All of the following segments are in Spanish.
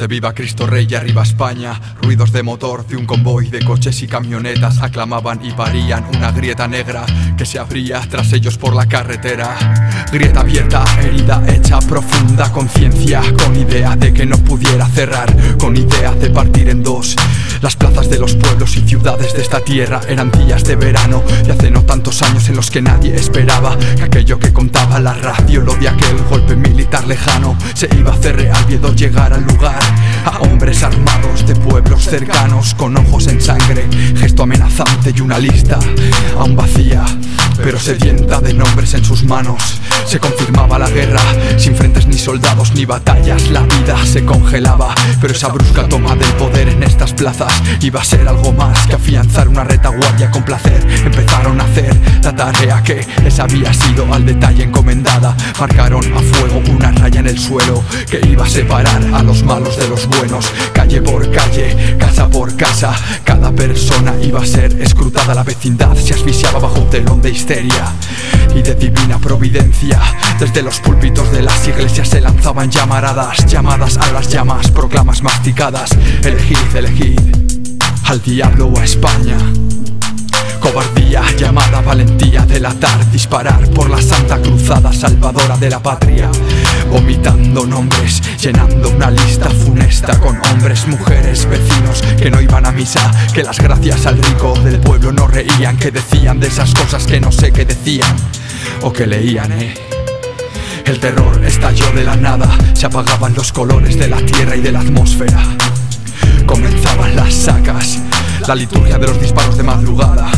De viva Cristo Rey y arriba España. Ruidos de motor de un convoy de coches y camionetas Aclamaban y parían una grieta negra Que se abría tras ellos por la carretera. Grieta abierta, herida hecha profunda conciencia Con idea de que no pudiera cerrar Con idea de partir en dos. Las plazas de los pueblos y ciudades de esta tierra eran días de verano Y hace no que nadie esperaba Que aquello que contaba la radio, lo de aquel golpe militar lejano Se iba a hacer real llegar al lugar A hombres armados de pueblos cercanos Con ojos en sangre, gesto amenazante y una lista Aún vacía, pero sedienta de nombres en sus manos se confirmaba la guerra, sin frentes ni soldados ni batallas, la vida se congelaba. Pero esa brusca toma del poder en estas plazas iba a ser algo más que afianzar una retaguardia con placer. Empezaron a hacer la tarea que les había sido al detalle encomendada. Marcaron a fuego una raya en el suelo que iba a separar a los malos de los buenos. Calle por calle, casa por casa, cada persona iba a ser escrutada. La vecindad se asfixiaba bajo un telón de y de divina providencia. Desde los púlpitos de las iglesias se lanzaban llamaradas, llamadas a las llamas, proclamas masticadas. Elegid, elegid al diablo o a España. Cobardía, llamada valentía, delatar, disparar por la santa cruzada salvadora de la patria. Vomitando nombres, llenando una lista funesta con hombres, mujeres, vecinos que no iban a misa, que las gracias al rico del pueblo no reían, que decían de esas cosas que no sé qué decían o que leían, eh. El terror estalló de la nada, se apagaban los colores de la tierra y de la atmósfera. Comenzaban las sacas, la liturgia de los disparos de madrugada.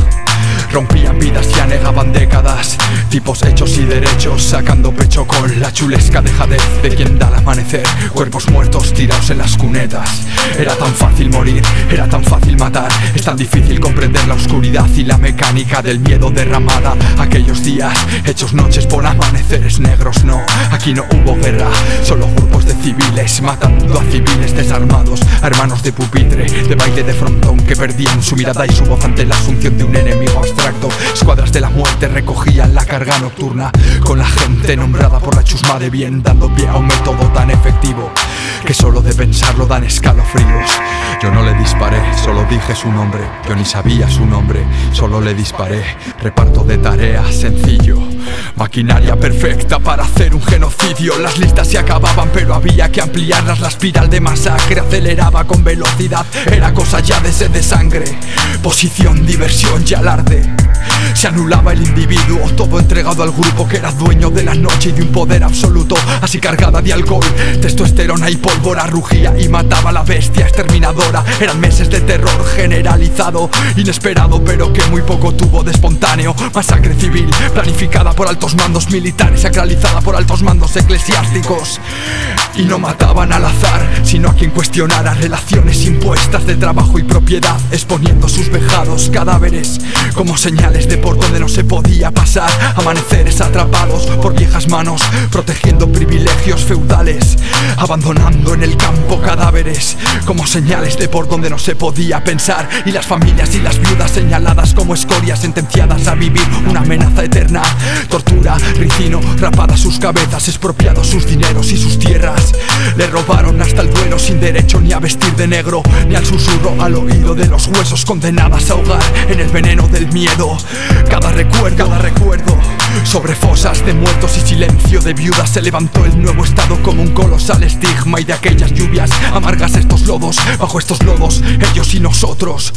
Rompían vidas y anegaban décadas. Tipos hechos y derechos Sacando pecho con la chulesca dejadez De quien da el amanecer. Cuerpos muertos tirados en las cunetas. Era tan fácil morir, era tan fácil matar. Es tan difícil comprender la oscuridad Y la mecánica del miedo derramada. Aquellos días, hechos noches por amaneceres negros No, aquí no hubo guerra Solo grupos de civiles Matando a civiles desarmados. Hermanos de pupitre, de baile de frontón Que perdían su mirada y su voz ante la asunción de un enemigo abstracto Escuadras de la muerte recogían la carga nocturna Con la gente nombrada por la chusma de bien Dando pie a un método tan efectivo Que solo de pensarlo dan escalofríos. Yo no le disparé, solo dije su nombre. Yo ni sabía su nombre, solo le disparé. Reparto de tareas sencillo. Maquinaria perfecta para hacer un genocidio. Las listas se acababan pero había que ampliarlas. La espiral de masacre aceleraba con velocidad. Era cosa ya de sed de sangre Posición, diversión y alarde se anulaba el individuo, todo entregado al grupo que era dueño de la noche y de un poder absoluto, así cargada de alcohol, testosterona y pólvora, rugía y mataba la bestia exterminadora. Eran meses de terror generalizado, inesperado, pero que muy poco tuvo de espontáneo. Masacre civil, planificada por altos mandos militares, sacralizada por altos mandos eclesiásticos. Y no mataban al azar, sino a quien cuestionara relaciones impuestas de trabajo y propiedad, exponiendo sus vejados cadáveres como de por donde no se podía pasar. Amaneceres atrapados por viejas manos, protegiendo privilegios feudales, abandonando en el campo cadáveres como señales de por donde no se podía pensar. Y las familias y las viudas señaladas como escorias sentenciadas a vivir una amenaza eterna. Tortura, ricino, rapadas sus cabezas, expropiados sus dineros y sus tierras. Le robaron hasta el duelo sin derecho ni a vestir de negro, ni al susurro al oído de los huesos condenadas a ahogar en el veneno del miedo. Cada recuerdo, cada recuerdo sobre fosas de muertos y silencio de viudas se levantó el nuevo estado como un colosal estigma y de aquellas lluvias amargas estos lodos, bajo estos lodos, ellos y nosotros.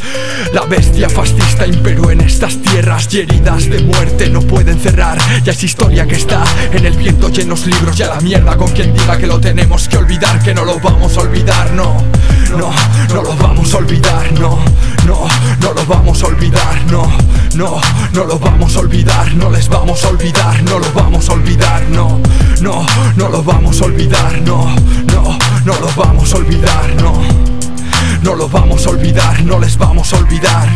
La bestia fascista imperó en estas tierras y heridas de muerte no pueden cerrar. Ya es historia que está en el viento y en los libros, ya la mierda con quien diga que lo tenemos que olvidar, que no lo vamos a olvidar, no, no, no lo vamos a olvidar, no, no, no lo vamos a olvidar, no, no, no lo vamos a olvidar, no les vamos a olvidar, olvidar, no, no, no lo vamos a olvidar, no, no lo vamos a olvidar, no les vamos a olvidar,